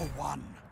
for one.